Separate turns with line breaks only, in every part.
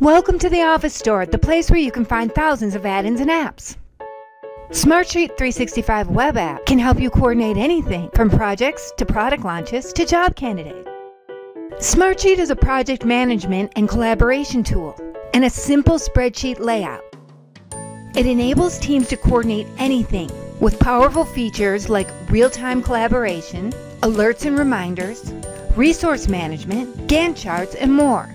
Welcome to the Office Store, the place where you can find thousands of add-ins and apps. Smartsheet 365 web app can help you coordinate anything from projects to product launches to job candidates. Smartsheet is a project management and collaboration tool and a simple spreadsheet layout. It enables teams to coordinate anything with powerful features like real-time collaboration, alerts and reminders, resource management, Gantt charts, and more.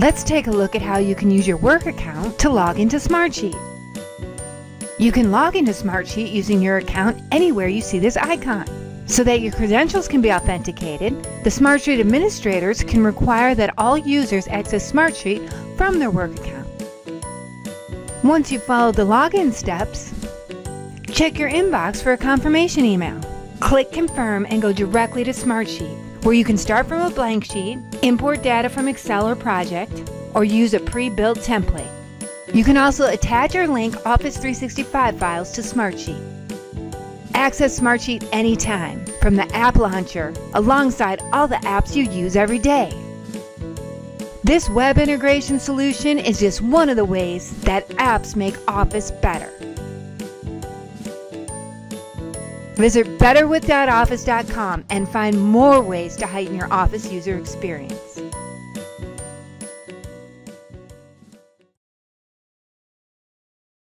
Let's take a look at how you can use your work account to log into Smartsheet. You can log into Smartsheet using your account anywhere you see this icon. So that your credentials can be authenticated, the Smartsheet administrators can require that all users access Smartsheet from their work account. Once you follow the login steps, check your inbox for a confirmation email. Click Confirm and go directly to Smartsheet where you can start from a blank sheet, import data from Excel or Project, or use a pre-built template. You can also attach or link Office 365 files to Smartsheet. Access Smartsheet anytime from the App Launcher alongside all the apps you use every day. This web integration solution is just one of the ways that apps make Office better. Visit betterwith.office.com and find more ways to heighten your Office user experience.